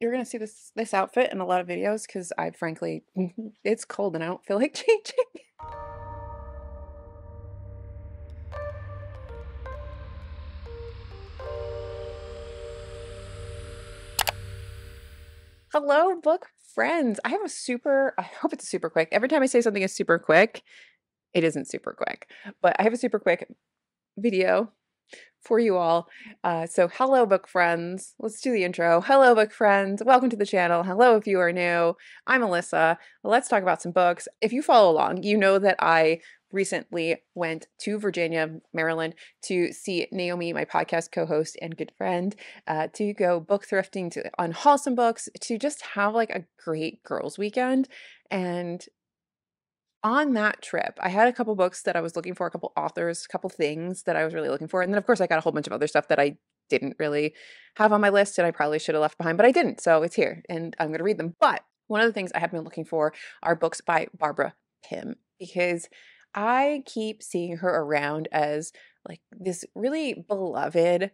you're gonna see this this outfit in a lot of videos because I frankly it's cold and I don't feel like changing. Hello, book friends. I have a super, I hope it's super quick. Every time I say something is super quick, it isn't super quick, but I have a super quick video for you all. Uh, so, hello, book friends. Let's do the intro. Hello, book friends. Welcome to the channel. Hello, if you are new. I'm Alyssa. Let's talk about some books. If you follow along, you know that I recently went to Virginia, Maryland to see Naomi, my podcast co host and good friend, uh, to go book thrifting to, on Wholesome Books, to just have like a great girls' weekend. And on that trip, I had a couple books that I was looking for, a couple authors, a couple things that I was really looking for. And then, of course, I got a whole bunch of other stuff that I didn't really have on my list and I probably should have left behind, but I didn't. So it's here and I'm going to read them. But one of the things I have been looking for are books by Barbara Pym because I keep seeing her around as like this really beloved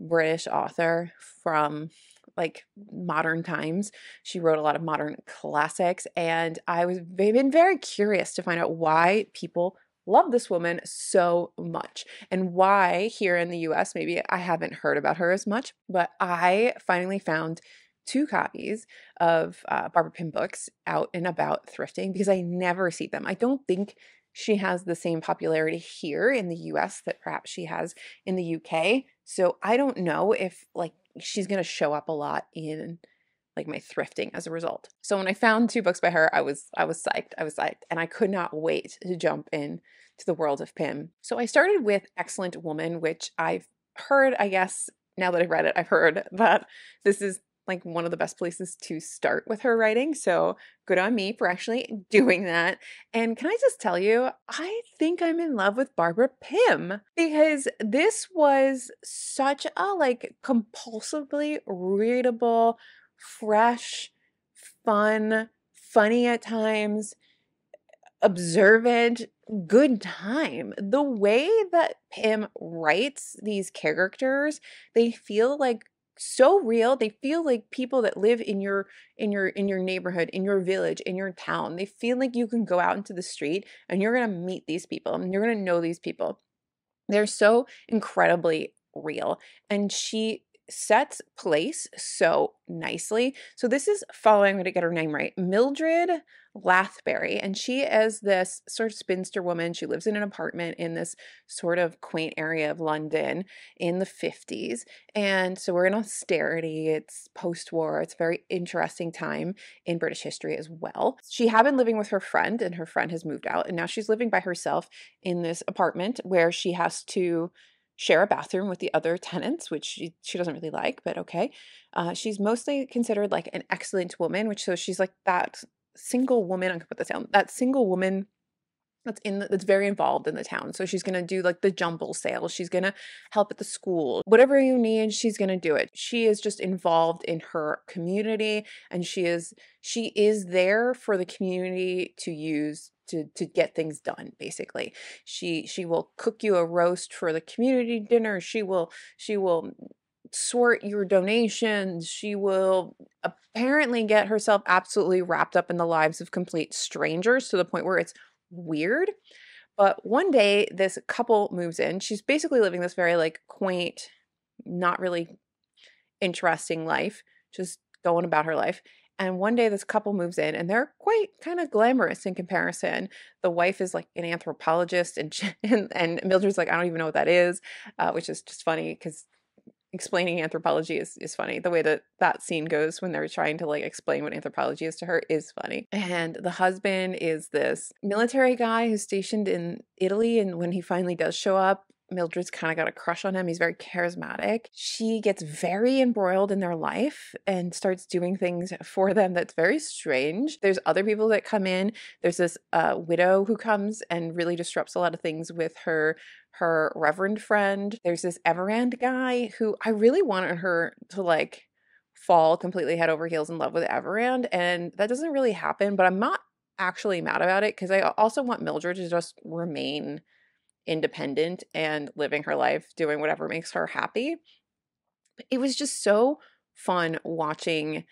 British author from like modern times. She wrote a lot of modern classics, and I was been very curious to find out why people love this woman so much and why here in the US maybe I haven't heard about her as much, but I finally found two copies of uh, Barbara Pym books out and about thrifting because I never see them. I don't think she has the same popularity here in the US that perhaps she has in the UK. So I don't know if like she's going to show up a lot in like my thrifting as a result. So when I found two books by her, I was I was psyched. I was psyched and I could not wait to jump in to the world of Pym. So I started with Excellent Woman, which I've heard, I guess, now that I've read it, I've heard that this is like one of the best places to start with her writing. So good on me for actually doing that. And can I just tell you, I think I'm in love with Barbara Pym because this was such a like compulsively readable, fresh, fun, funny at times, observant, good time. The way that Pym writes these characters, they feel like so real they feel like people that live in your in your in your neighborhood in your village in your town they feel like you can go out into the street and you're going to meet these people and you're going to know these people. They're so incredibly real. And she sets place so nicely. So this is following, I'm going to get her name right, Mildred Lathbury. And she is this sort of spinster woman. She lives in an apartment in this sort of quaint area of London in the 50s. And so we're in austerity. It's post war. It's a very interesting time in British history as well. She had been living with her friend, and her friend has moved out. And now she's living by herself in this apartment where she has to share a bathroom with the other tenants, which she, she doesn't really like, but okay. Uh, she's mostly considered like an excellent woman, which so she's like that single woman. I'm gonna put this down. That single woman that's in the, that's very involved in the town. So she's gonna do like the jumble sales. She's gonna help at the school. Whatever you need, she's gonna do it. She is just involved in her community, and she is she is there for the community to use to to get things done basically. She she will cook you a roast for the community dinner. She will she will sort your donations. She will apparently get herself absolutely wrapped up in the lives of complete strangers to the point where it's weird. But one day this couple moves in. She's basically living this very like quaint not really interesting life just going about her life and one day this couple moves in and they're quite kind of glamorous in comparison. The wife is like an anthropologist and and, and Mildred's like, I don't even know what that is, uh, which is just funny because explaining anthropology is, is funny. The way that that scene goes when they're trying to like explain what anthropology is to her is funny. And the husband is this military guy who's stationed in Italy. And when he finally does show up, Mildred's kind of got a crush on him. He's very charismatic. She gets very embroiled in their life and starts doing things for them that's very strange. There's other people that come in. There's this uh, widow who comes and really disrupts a lot of things with her her reverend friend. There's this Everard guy who I really wanted her to like fall completely head over heels in love with Everard, and that doesn't really happen. But I'm not actually mad about it because I also want Mildred to just remain independent and living her life, doing whatever makes her happy. It was just so fun watching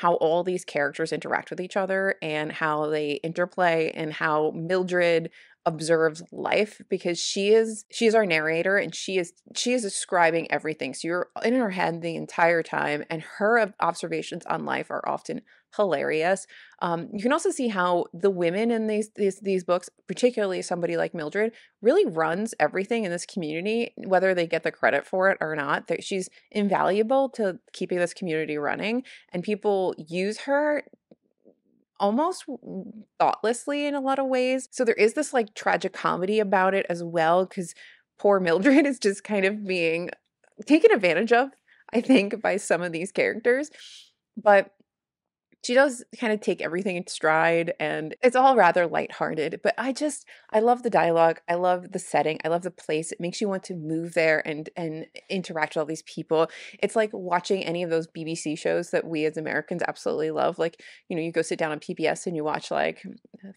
how all these characters interact with each other and how they interplay and how Mildred observes life because she is she is our narrator and she is she is describing everything. So you're in her head the entire time and her observations on life are often hilarious. Um, you can also see how the women in these, these these books particularly somebody like mildred really runs everything in this community whether they get the credit for it or not That she's invaluable to keeping this community running and people use her almost thoughtlessly in a lot of ways. So there is this like tragic comedy about it as well because poor Mildred is just kind of being taken advantage of, I think, by some of these characters. But she does kind of take everything in stride and it's all rather lighthearted. But I just I love the dialogue. I love the setting. I love the place. It makes you want to move there and and interact with all these people. It's like watching any of those BBC shows that we as Americans absolutely love. Like, you know, you go sit down on PBS and you watch like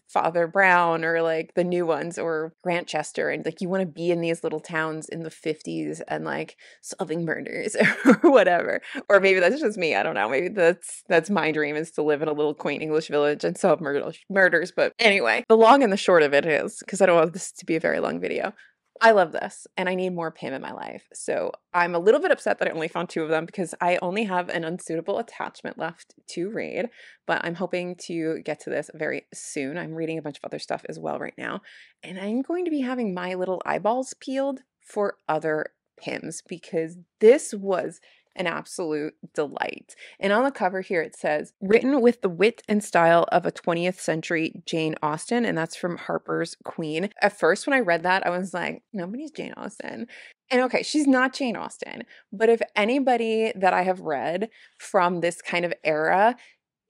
Father Brown or like the new ones or Grantchester and like you want to be in these little towns in the 50s and like solving murders or whatever. Or maybe that's just me. I don't know. Maybe that's that's my dream is to live in a little quaint English village and solve mur- murders. But anyway, the long and the short of it is because I don't want this to be a very long video. I love this and I need more Pym in my life. So I'm a little bit upset that I only found two of them because I only have an unsuitable attachment left to read, but I'm hoping to get to this very soon. I'm reading a bunch of other stuff as well right now, and I'm going to be having my little eyeballs peeled for other Pyms because this was an absolute delight. And on the cover here, it says, written with the wit and style of a 20th century Jane Austen. And that's from Harper's Queen. At first, when I read that, I was like, nobody's Jane Austen. And okay, she's not Jane Austen, but if anybody that I have read from this kind of era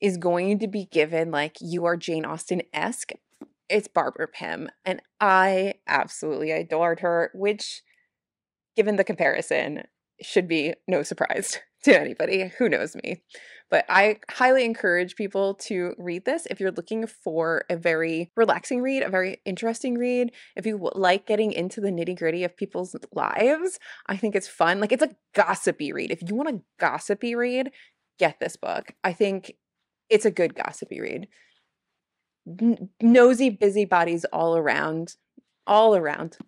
is going to be given like you are Jane Austen esque, it's Barbara Pym. And I absolutely adored her, which, given the comparison, should be no surprise to anybody who knows me. But I highly encourage people to read this if you're looking for a very relaxing read, a very interesting read. If you like getting into the nitty gritty of people's lives, I think it's fun. Like it's a gossipy read. If you want a gossipy read, get this book. I think it's a good gossipy read. N- nosy busybodies all around, all around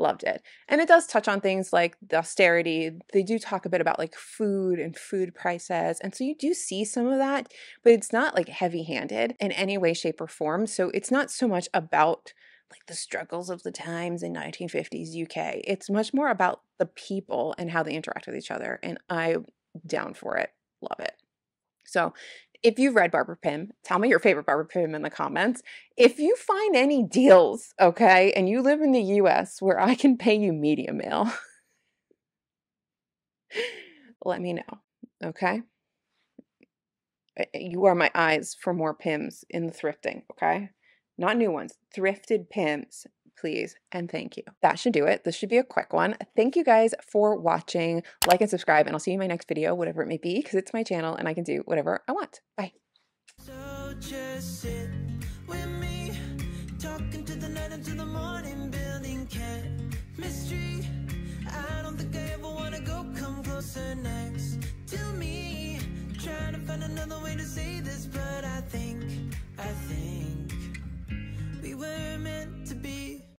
loved it. And it does touch on things like the austerity. They do talk a bit about like food and food prices. And so you do see some of that, but it's not like heavy handed in any way, shape, or form. So it's not so much about like the struggles of the times in 1950s UK. It's much more about the people and how they interact with each other. And I'm down for it. Love it. So if you've read Barbara Pym, tell me your favorite Barbara Pym in the comments. If you find any deals, okay, and you live in the US where I can pay you media mail, let me know, okay? You are my eyes for more Pyms in the thrifting, okay? Not new ones, thrifted Pyms please, and thank you. That should do it. This should be a quick one. Thank you guys for watching. Like and subscribe, and I'll see you in my next video, whatever it may be, because it's my channel and I can do whatever I want. Bye. So just sit with me, talking to the night until the morning, building chemistry. I don't think I ever wanna go come closer next to me. Trying to find another way to say this, but I think, I think